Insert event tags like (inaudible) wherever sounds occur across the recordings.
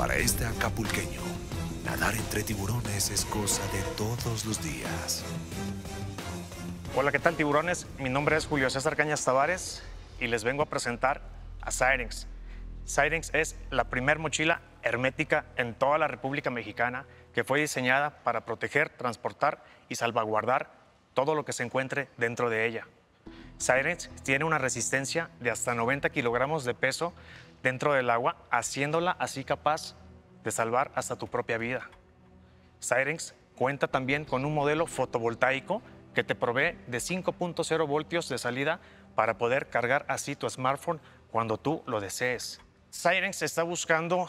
Para este acapulqueño, nadar entre tiburones es cosa de todos los días. Hola, ¿qué tal tiburones? Mi nombre es Julio César Cañas Tavares y les vengo a presentar a Sirenx. Sirenx es la primer mochila hermética en toda la República Mexicana que fue diseñada para proteger, transportar y salvaguardar todo lo que se encuentre dentro de ella. Sirenx tiene una resistencia de hasta 90 kilogramos de peso dentro del agua, haciéndola así capaz de salvar hasta tu propia vida. Sirenx cuenta también con un modelo fotovoltaico que te provee de 5.0 voltios de salida para poder cargar así tu smartphone cuando tú lo desees. Sirenx está buscando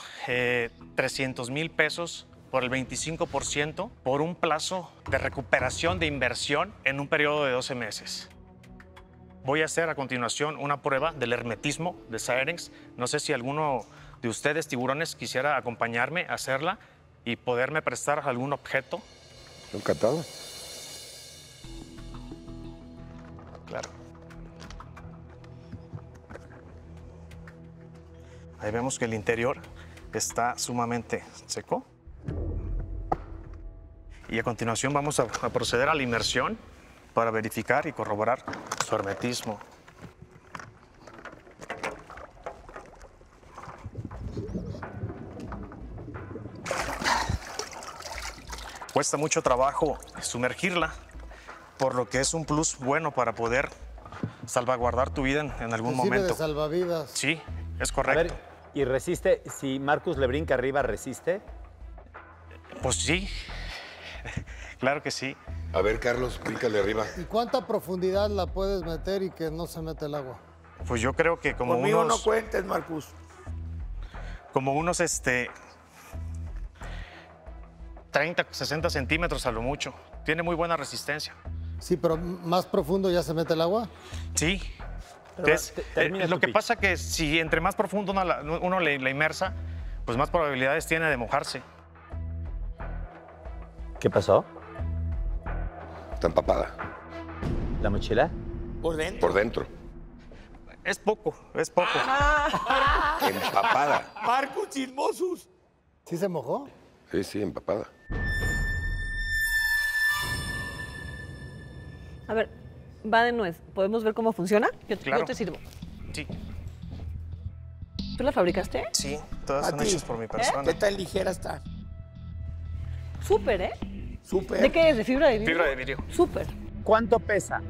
300 mil pesos por el 25% por un plazo de recuperación de inversión en un periodo de 12 meses. Voy a hacer a continuación una prueba del hermetismo de Sirenx. No sé si alguno de ustedes, tiburones, quisiera acompañarme a hacerla y poderme prestar algún objeto. Encantado. Claro. Ahí vemos que el interior está sumamente seco. Y a continuación vamos a, a proceder a la inmersión para verificar y corroborar su hermetismo. Cuesta mucho trabajo sumergirla, por lo que es un plus bueno para poder salvaguardar tu vida en, en algún Te sirve de momento. salvavidas. Sí, es A correcto. ver, y resiste, si Marcus le brinca arriba, ¿resiste? Pues sí, (laughs) claro que sí. A ver, Carlos, pícale arriba. ¿Y cuánta profundidad la puedes meter y que no se mete el agua? Pues yo creo que como Conmigo unos, no cuentes, Marcus. como unos este, 30, 60 centímetros a lo mucho. Tiene muy buena resistencia. Sí, pero más profundo ya se mete el agua. Sí. Pero Es- te- eh, lo que pitch. pasa que si entre más profundo uno la, uno le, la inmersa, pues más probabilidades tiene de mojarse. ¿Qué pasó? Está empapada. ¿La mochila? Por dentro. Por dentro. Es poco, es poco. (laughs) Empapada. Marcus Chismosus. ¿Sí se mojó? Sí, sí, empapada. A ver, va de nuez. ¿Podemos ver cómo funciona? Yo, te sirvo. Sí, ¿Tú la fabricaste? sí, todas son hechas por mi persona. ¿Qué tan ligera está? Súper, ¿eh? Súper. ¿De qué es? ¿De fibra de vidrio? Fibra de vidrio. Súper. ¿Cuánto pesa?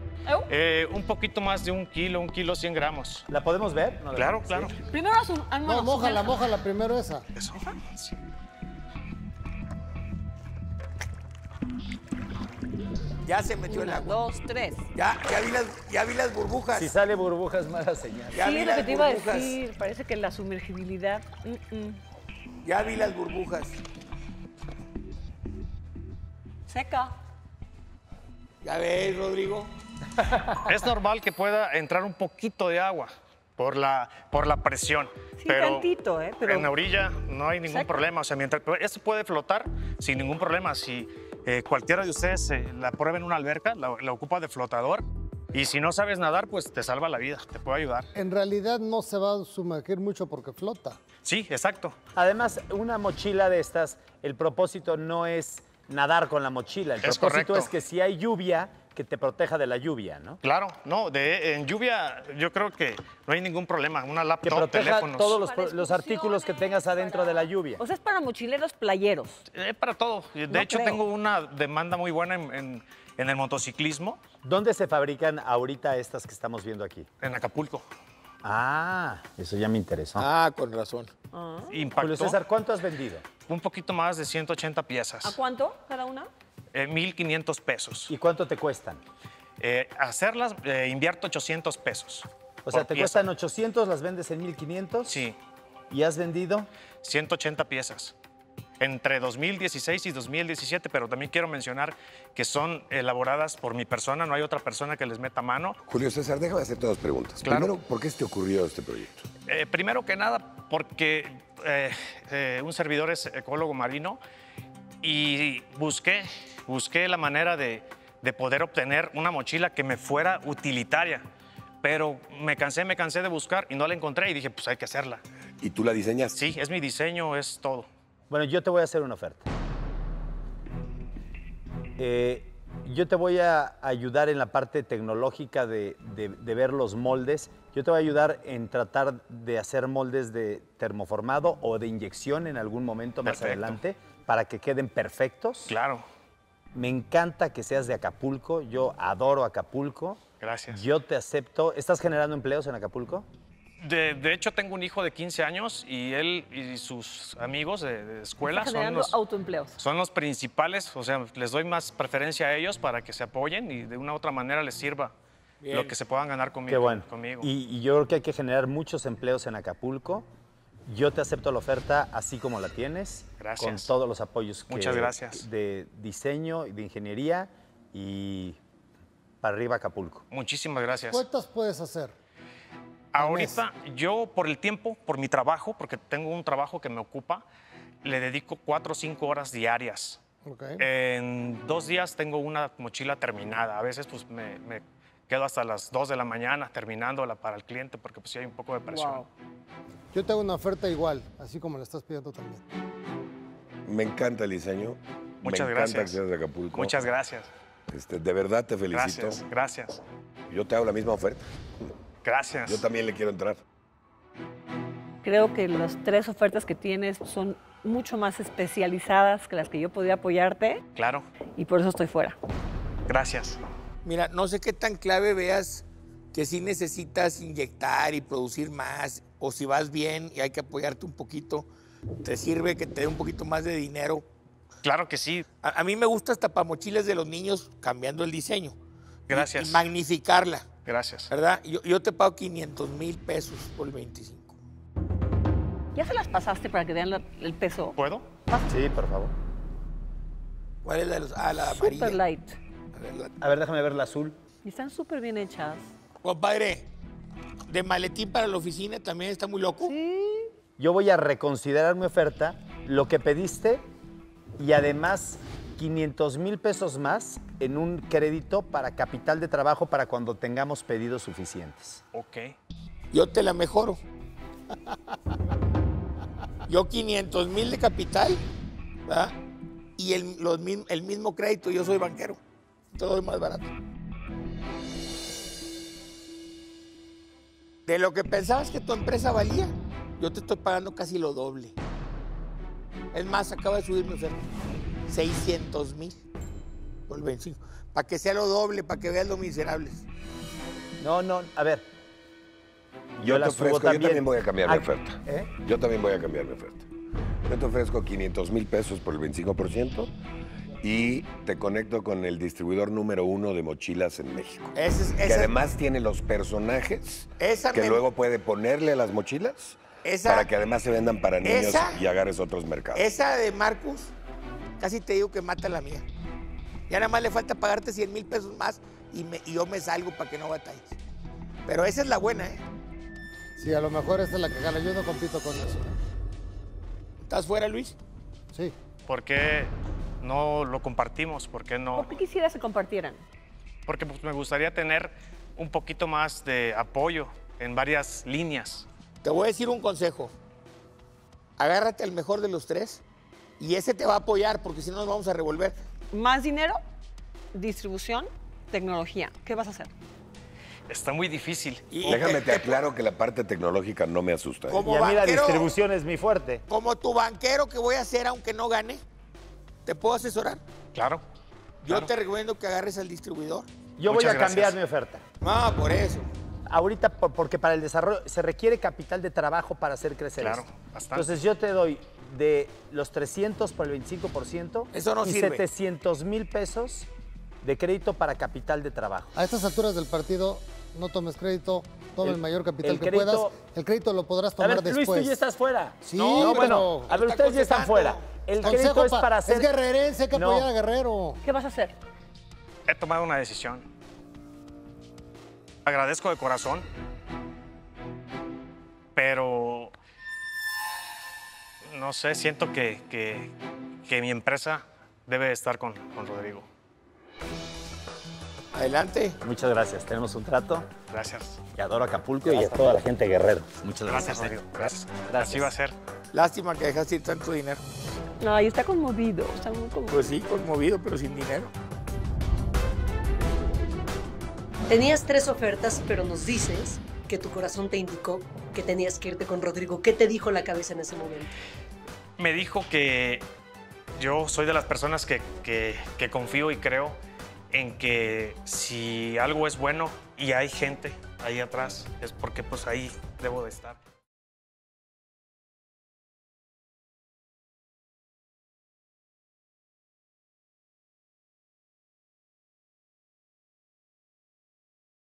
Eh, un poquito más de un kilo, un kilo 100 gramos. ¿La podemos ver? ¿No la Claro, vemos? claro. ¿Sí? Primero haz un... No, mójala, mójala primero esa. Eso. Sí. Ya se metió el Una, agua. dos, tres. Ya, ya, vi las, ya vi las burbujas. Si sale burbujas, mala señal. Ya sí, vi es lo que te iba a decir. Parece que la sumergibilidad... mm, mm. Ya vi las burbujas. Seca. Ya ves, Rodrigo. (laughs) Es normal que pueda entrar un poquito de agua por la, por la presión. Sí, pero tantito, ¿eh? Pero- en la orilla no hay ningún problema. O sea, mientras, esto puede flotar sin ningún problema. Si eh, cualquiera de ustedes eh, la prueba en una alberca, la, la ocupa de flotador. Y si no sabes nadar, pues te salva la vida, te puede ayudar. En realidad no se va a sumergir mucho porque flota. Sí, exacto. Además, una mochila de estas, el propósito no es nadar con la mochila. El Es propósito correcto. es que si hay lluvia, que te proteja de la lluvia, ¿no? Claro, no, de, en lluvia yo creo que no hay ningún problema. Una Que laptop, proteja teléfonos. todos los, los artículos que tengas adentro de la lluvia. O sea, es para mochileros playeros. Eh, para todo. De No hecho, creo. tengo una demanda muy buena en, en- en el motociclismo ¿Dónde se fabrican ahorita estas que estamos viendo aquí? en Acapulco. Ah, eso ya me interesó. Ah, con razón. Impactó Julio César, ¿cuánto has vendido? un poquito más de 180 piezas. ¿A cuánto cada una? Eh, 1.500 pesos. ¿Y cuánto te cuestan? Eh, hacerlas eh, invierto 800 pesos. O sea, te pieza. cuestan 800, las vendes en 1500. Sí, ¿Y has vendido? 180 piezas. Entre 2016 y 2017, pero también quiero mencionar que son elaboradas por mi persona, no hay otra persona que les meta mano. Julio César, déjame hacerte dos preguntas. Claro. Primero, ¿por qué se te ocurrió este proyecto? Eh, primero que nada, porque eh, eh, un servidor es ecólogo marino y busqué, busqué la manera de, de poder obtener una mochila que me fuera utilitaria. Pero me cansé, me cansé de buscar y no la encontré y dije, pues hay que hacerla. ¿Y tú la diseñas? Sí, es mi diseño, es todo. Bueno, yo te voy a hacer una oferta. Eh, yo te voy a ayudar en la parte tecnológica de, de- de ver los moldes. Yo te voy a ayudar en tratar de hacer moldes de termoformado o de inyección en algún momento más adelante para que queden perfectos. Claro, Me encanta que seas de Acapulco. Yo adoro Acapulco. gracias. Yo te acepto. ¿Estás generando empleos en Acapulco? De, de hecho, tengo un hijo de 15 años y él y sus amigos de, de escuela son generando los, autoempleos. son los principales. O sea, les doy más preferencia a ellos para que se apoyen y de una u otra manera les sirva Bien. lo que se puedan ganar conmigo. Qué bueno. conmigo. Y, y yo creo que hay que generar muchos empleos en Acapulco. Yo te acepto la oferta así como la tienes. Gracias. Con todos los apoyos que- Muchas gracias. de diseño y de ingeniería y para arriba Acapulco. Muchísimas gracias. ¿Cuántas puedes hacer? Ahorita yo por el tiempo, por mi trabajo, porque tengo un trabajo que me ocupa, le dedico cuatro o cinco horas diarias. Ok. En dos días tengo una mochila terminada. A veces pues me, me quedo hasta las 2 de la mañana terminándola para el cliente porque pues sí hay un poco de presión. Wow. Yo te hago una oferta igual, así como la estás pidiendo también. Me encanta el diseño. Muchas Me encanta gracias. que seas de Acapulco. Muchas gracias. Este, de verdad te felicito. Gracias, gracias, Yo te hago la misma oferta. Gracias. Yo también le quiero entrar. Creo que las tres ofertas que tienes son mucho más especializadas que las que yo podía apoyarte Claro, y por eso estoy fuera. gracias. Mira, no sé qué tan clave veas que sí necesitas inyectar y producir más, o si vas bien y hay que apoyarte un poquito, te sirve que te dé un poquito más de dinero. Claro que sí. A, a mí me gusta hasta para mochilas de los niños cambiando el diseño. Y- Gracias. Y, magnificarla, Gracias. ¿verdad? Yo, yo te pago 500 mil pesos por el 25. ¿Ya se las pasaste para que vean la- el peso? ¿Puedo? Sí, por favor. ¿Cuál es la de los? Ah, la amarilla. Super light. A ver, la- A ver, déjame ver la azul. Y están súper bien hechas. Compadre, de maletín para la oficina también está muy loco. Yo voy a reconsiderar mi oferta, lo que pediste y además 500 mil pesos más en un crédito para capital de trabajo para cuando tengamos pedidos suficientes. Ok. Yo te la mejoro. Yo 500 mil de capital, ¿verdad? Y el, los el mismo crédito, yo soy banquero. Te doy más barato. De lo que pensabas que tu empresa valía, yo te estoy pagando casi lo doble. Es más, acaba de subir mi oferta. 600 mil por el 25. Para que sea lo doble, para que veas lo miserables. No, no, a ver. Yo, te la subo ofrezco, yo también voy a cambiar mi oferta. ¿eh? Yo también voy a cambiar mi oferta. Yo te ofrezco 500 mil pesos por el 25% y te conecto con el distribuidor número uno de mochilas en México. Ese es- que esa- además tiene los personajes Esa que me- luego puede ponerle a las mochilas Esa- para que además se vendan para niños esa- y agarres otros mercados. Esa de Marcus, casi te digo que mata la mía. Ya nada más le falta pagarte 100 mil pesos más y, me- y yo me salgo para que no batalles. Pero esa es la buena, ¿eh? Sí, a lo mejor esta es la que gana. Yo no compito con eso. ¿Estás fuera, Luis? Sí. ¿Por qué no lo compartimos? ¿Por qué no? ¿Por qué quisieras que compartieran? Porque pues, me gustaría tener un poquito más de apoyo en varias líneas. Te voy a decir un consejo. Agárrate al mejor de los tres y ese te va a apoyar porque si no nos vamos a revolver. Más dinero, distribución, tecnología. ¿Qué vas a hacer? Está muy difícil. Y Déjame te te- aclaro que la parte tecnológica no me asusta. ¿eh? Como Y a mí la distribución es mi fuerte. Como tu banquero que voy a hacer aunque no gane, te puedo asesorar. Claro. Yo Claro. te recomiendo que agarres al distribuidor. Yo voy a cambiar mi oferta. No, por eso. Ahorita, por- porque para el desarrollo se requiere capital de trabajo para hacer crecer Claro, esto. bastante. Entonces yo te doy de los 300 por el 25% Eso no y sirve. 700 mil pesos de crédito para capital de trabajo. A estas alturas del partido, no tomes crédito, toma el, El- mayor capital el que crédito- puedas. El crédito lo podrás A tomar ver, Luis, después. tú ya estás fuera. Sí, no, pero- bueno, a ver, ustedes ya están fuera. El Consejo crédito es pa- para hacer... Es guerrerense, hay que No. apoyar a Guerrero. ¿Qué vas a hacer? He tomado una decisión. Agradezco de corazón, pero no sé, siento que, que- que mi empresa debe estar con, con Rodrigo. Adelante. Muchas gracias. Tenemos un trato. Gracias. Y adoro Acapulco y a toda la gente guerrero. Muchas Gracias, gracias. Rodrigo. Gracias. Gracias. Así va a ser. Lástima que dejaste ir tanto dinero. Ay, está conmovido, está muy conmovido. Pues sí, conmovido, pero sin dinero. Tenías tres ofertas, pero nos dices que tu corazón te indicó que tenías que irte con Rodrigo. ¿Qué te dijo la cabeza en ese momento? Me dijo que yo soy de las personas que, que- confío y creo en que si algo es bueno y hay gente ahí atrás, es porque pues ahí debo de estar.